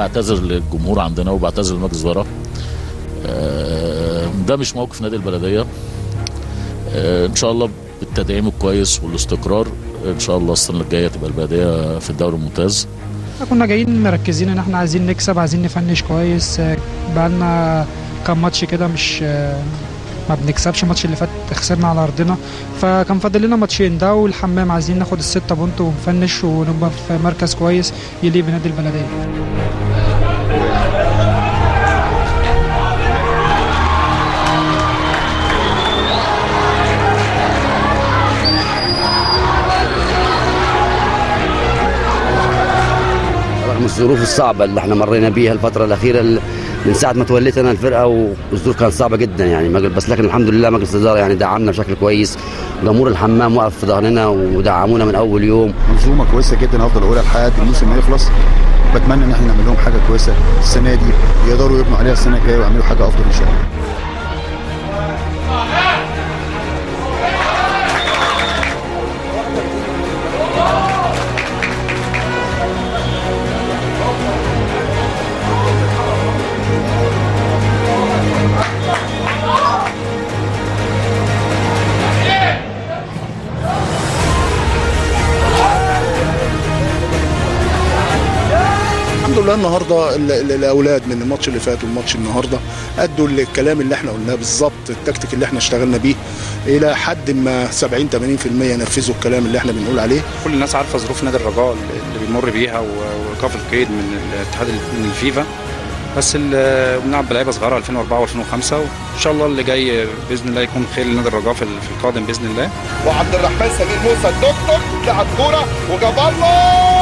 بعتذر للجمهور عندنا وبعتذر لمجلس الإدارة. آه، ده مش موقف نادي البلدية. آه، إن شاء الله بالتدعيم الكويس والاستقرار إن شاء الله السنة الجاية تبقى البلدية في الدوري الممتاز. كنا جايين مركزين إن إحنا عايزين نكسب عايزين نفنش كويس. آه، بقالنا كام ماتش كده مش ما بنكسبش الماتش اللي فات خسرنا على أرضنا. فكان فاضل لنا ماتشين ده والحمام. عايزين ناخد الستة بونت ونفنش ونبقى في مركز كويس. يليق بنادي البلديه الظروف الصعبة اللي إحنا مرينا بيها الفترة الأخيرة ال- من ساعة ما توليت أنا الفرقة والظروف كانت صعبة جدا يعني. بس لكن الحمد لله مجلس الإدارة يعني دعمنا بشكل كويس. جمهور الحمام وقف في ظهرنا ودعمونا من أول يوم. منظومة كويسة جدا هفضل أقولها لحد الموسم ما يخلص. بتمنى إن إحنا نعمل لهم حاجة كويسة السنة دي. يقدروا يبنوا عليها السنة الجاية ويعملوا حاجة أفضل إن شاء الله. الحمد لله النهارده ال- ال- الاولاد من الماتش اللي فات والماتش النهارده أدوا الكلام اللي إحنا قلناه بالظبط التكتيك اللي إحنا اشتغلنا بيه إلى حد ما 70 80% نفذوا الكلام اللي إحنا بنقول عليه. كل الناس عارفة ظروف نادي الرجاء اللي بيمر بيها و- وايقاف القيد من الاتحاد ال- من الفيفا. بس ال- بنلعب بلعيبة صغيرة 2004 و2005 وان شاء الله اللي جاي بإذن الله يكون خير لنادي الرجاء في ال- في القادم بإذن الله. وعبد الرحمن سمير موسى الدكتور لعب كورة وجاب الله